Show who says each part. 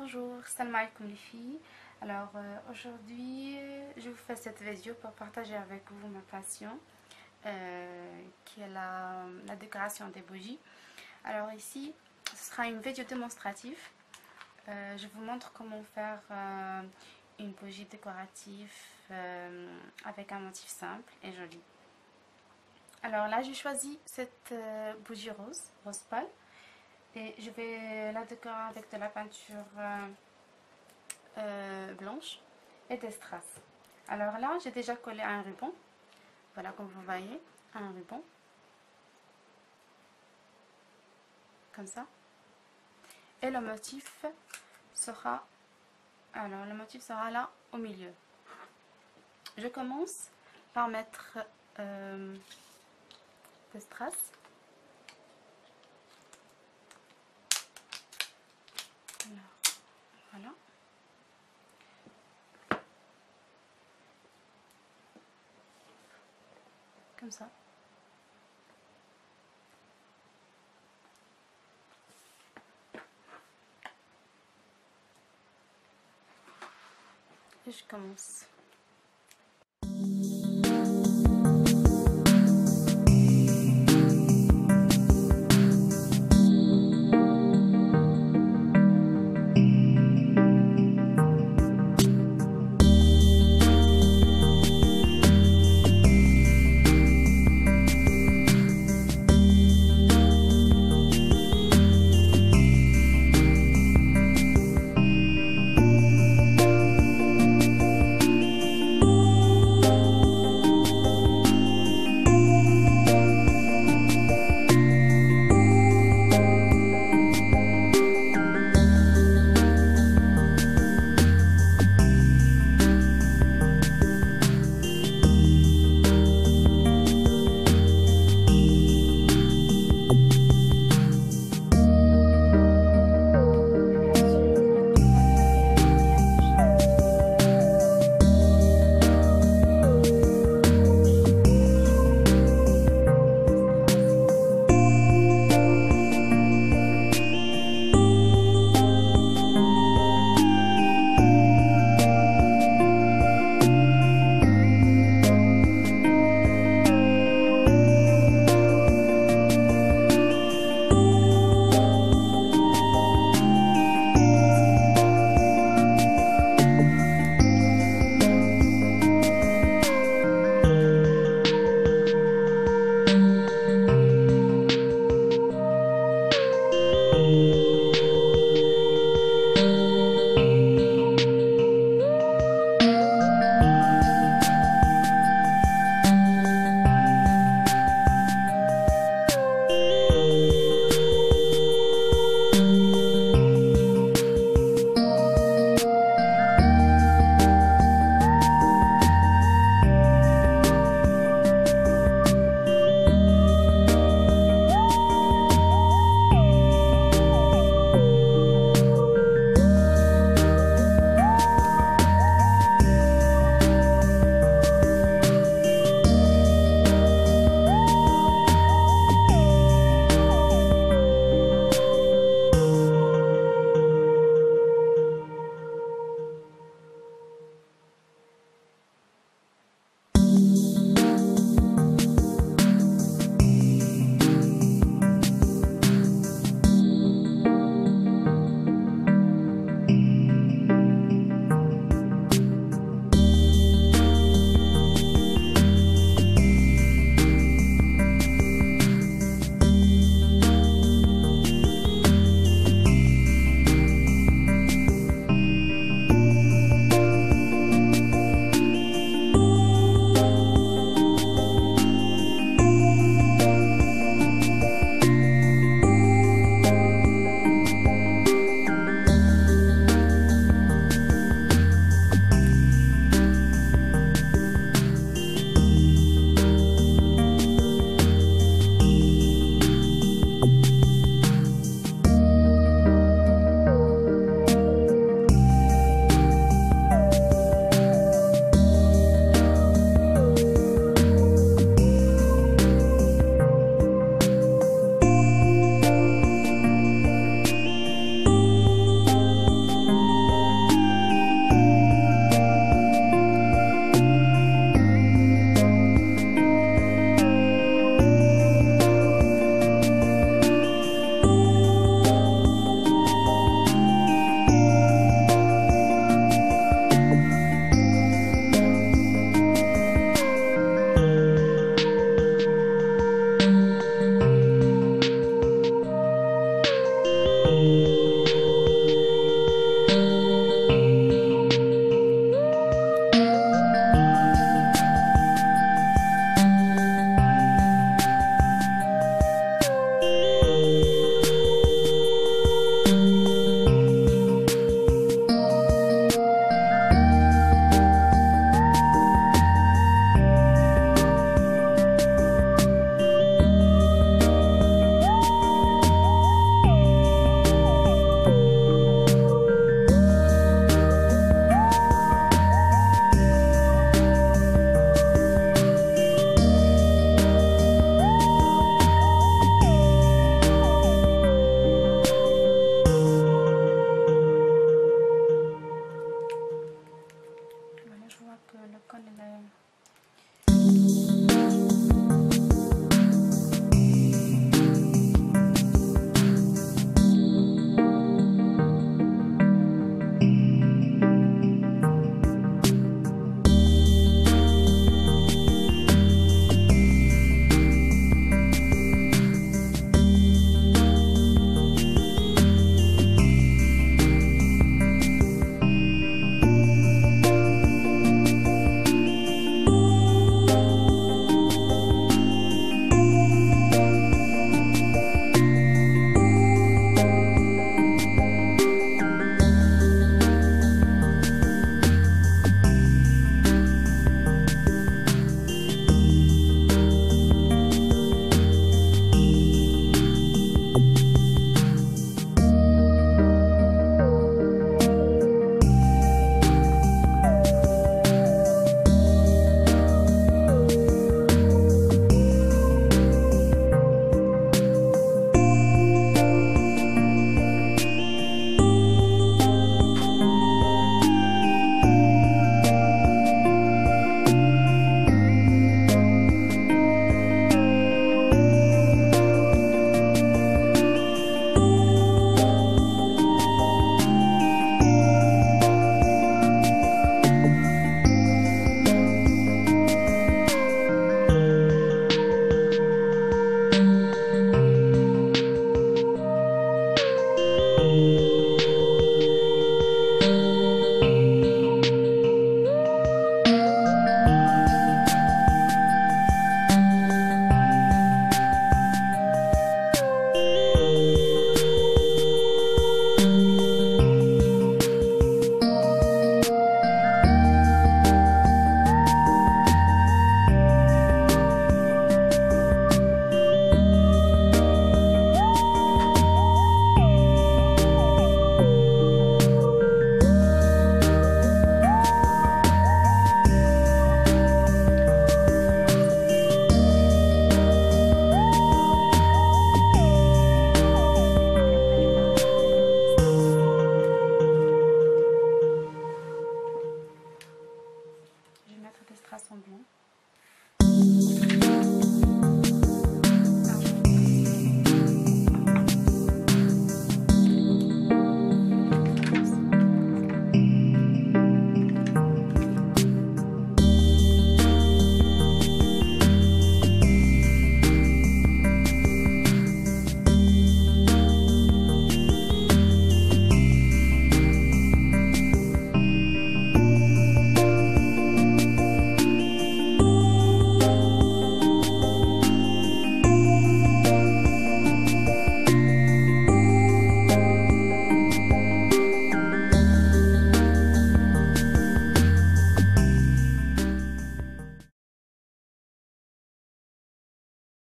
Speaker 1: Bonjour, salam alaikum les. Alors euh, aujourd'hui, je vous fais cette vidéo pour partager avec vous ma passion, euh, qui est la, la, décoration des bougies. Alors ici, ce sera une vidéo démonstrative. Euh, je vous montre comment faire une bougie décorative avec un motif simple et joli. Alors là, j'ai choisi cette bougie rose, rose pâle. Et je vais la décorer avec de la peinture euh, euh, blanche et des strass. Alors là, j'ai déjà collé un ruban. Voilà, comme vous voyez, un ruban. Comme ça. Et le motif sera... Alors, le motif sera là, au milieu. Je commence par mettre euh, des strass. Voilà. Comme ça. Et je commence.